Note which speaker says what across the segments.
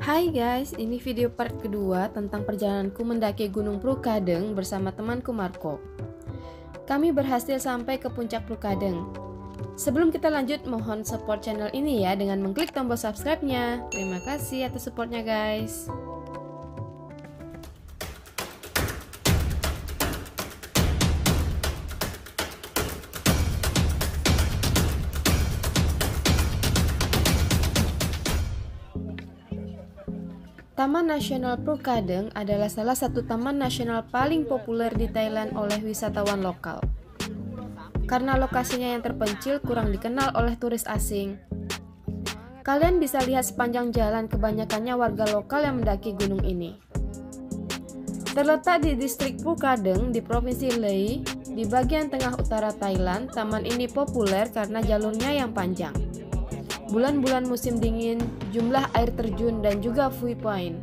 Speaker 1: Hai guys, ini video part kedua tentang perjalananku mendaki Gunung Prukadeng bersama temanku Marco. Kami berhasil sampai ke puncak Prukadeng. Sebelum kita lanjut, mohon support channel ini ya dengan mengklik tombol subscribe-nya. Terima kasih atas supportnya guys. Taman Nasional Prukadeng adalah salah satu taman nasional paling populer di Thailand oleh wisatawan lokal. Karena lokasinya yang terpencil kurang dikenal oleh turis asing. Kalian bisa lihat sepanjang jalan kebanyakannya warga lokal yang mendaki gunung ini. Terletak di distrik Prukadeng di Provinsi Lei, di bagian tengah utara Thailand, taman ini populer karena jalurnya yang panjang bulan-bulan musim dingin, jumlah air terjun, dan juga viewpoint.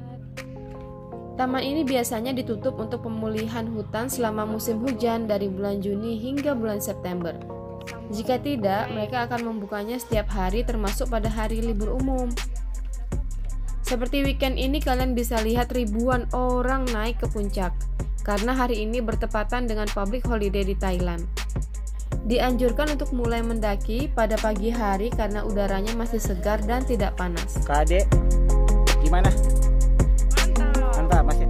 Speaker 1: Taman ini biasanya ditutup untuk pemulihan hutan selama musim hujan dari bulan Juni hingga bulan September. Jika tidak, mereka akan membukanya setiap hari termasuk pada hari libur umum. Seperti weekend ini kalian bisa lihat ribuan orang naik ke puncak karena hari ini bertepatan dengan public holiday di Thailand. Dianjurkan untuk mulai mendaki pada pagi hari karena udaranya masih segar dan tidak panas.
Speaker 2: Kade, gimana? Mantap. Mantap, masih.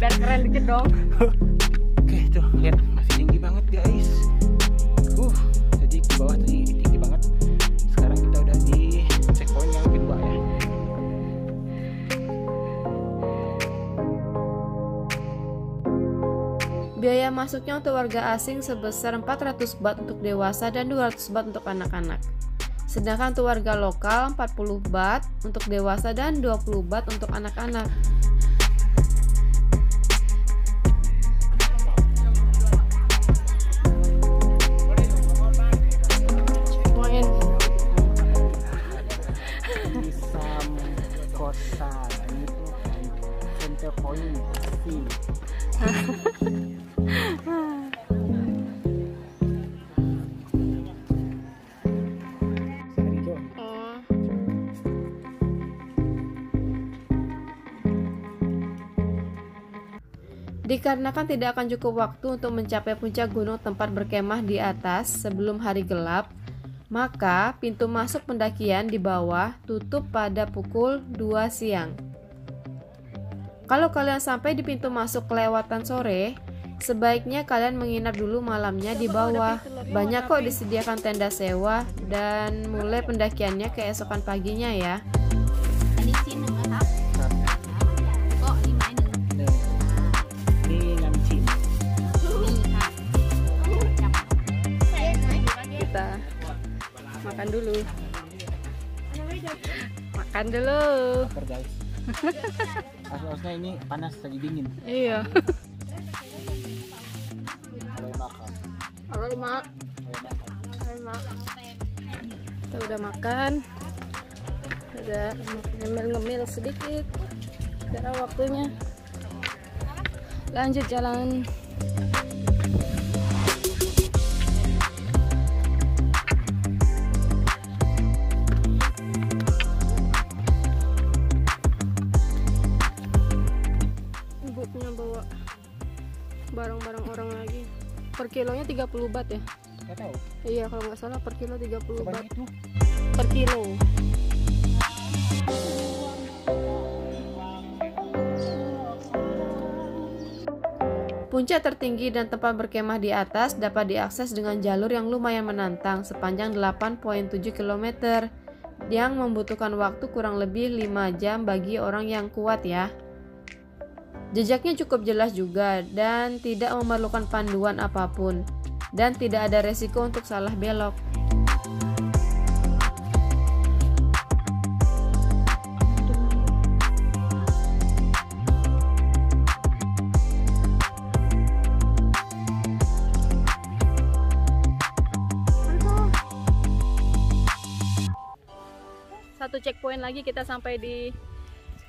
Speaker 1: Biar keren dikit dong. Biaya masuknya untuk warga asing sebesar 400 baht untuk dewasa dan 200 baht untuk anak-anak. Sedangkan untuk warga lokal 40 baht untuk dewasa dan 20 baht untuk anak-anak. Dikarenakan tidak akan cukup waktu untuk mencapai puncak gunung tempat berkemah di atas sebelum hari gelap, maka pintu masuk pendakian di bawah tutup pada pukul 2 siang. Kalau kalian sampai di pintu masuk kelewatan sore, sebaiknya kalian menginap dulu malamnya di bawah. Banyak kok disediakan tenda sewa dan mulai pendakiannya keesokan paginya ya. Makan dulu. Makan dulu.
Speaker 2: Guys. Asal-asalnya ini panas lagi dingin.
Speaker 1: Iya.
Speaker 2: Kalau makan, kalau makan.
Speaker 1: Kita udah makan. Udah ngemil-ngemil sedikit. Sekarang waktunya lanjut jalan. Per kilonya 30 baht ya?
Speaker 2: Gak tahu.
Speaker 1: Iya, kalau nggak salah per kilo 30 baht
Speaker 2: Sebanyak itu.
Speaker 1: per kilo. Puncak tertinggi dan tempat berkemah di atas dapat diakses dengan jalur yang lumayan menantang sepanjang 8.7 km yang membutuhkan waktu kurang lebih 5 jam bagi orang yang kuat ya. Jejaknya cukup jelas juga dan tidak memerlukan panduan apa pun dan tidak ada resiko untuk salah belok. Satu checkpoint lagi kita sampai di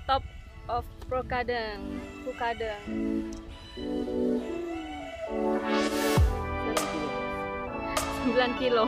Speaker 1: top of Prokadeng, Prukadeng. 9 kilo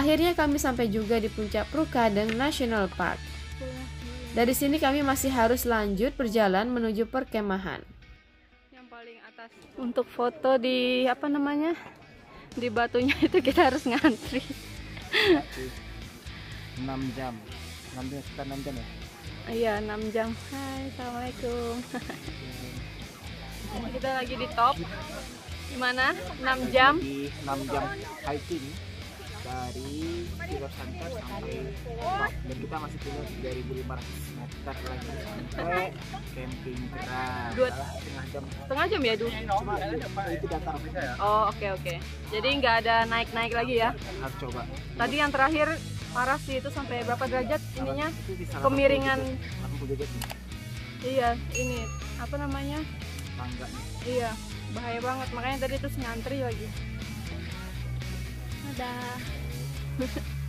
Speaker 3: Akhirnya kami sampai juga di puncak Prukadeng National Park. Dari sini kami masih harus lanjut berjalan menuju perkemahan. Yang paling atas untuk foto di apa namanya? Di batunya itu kita harus ngantri.
Speaker 2: 6 jam. 6 jam sekitar 6 jam ya.
Speaker 3: Iya, 6 jam. Hai, Assalamualaikum. kita lagi di top. Gimana? 6 jam.
Speaker 2: Di 6 jam hiking dari Puro Santer sampai top dan kita masih punya 3.500 meter lagi sampai camping ground
Speaker 3: Dua-
Speaker 2: setengah jam
Speaker 3: Setengah jam ya, Du?
Speaker 2: cuma itu, itu datar
Speaker 3: Oh, oke oke. Jadi nggak ada naik-naik lagi ya.
Speaker 2: harus coba
Speaker 3: Tadi yang terakhir parah sih itu sampai berapa derajat ininya? Kemiringan.
Speaker 2: 80 derajat nih,
Speaker 3: Iya, ini apa namanya?
Speaker 2: tangganya
Speaker 3: Iya, bahaya banget. Makanya tadi terus ngantri lagi. 사랑한다.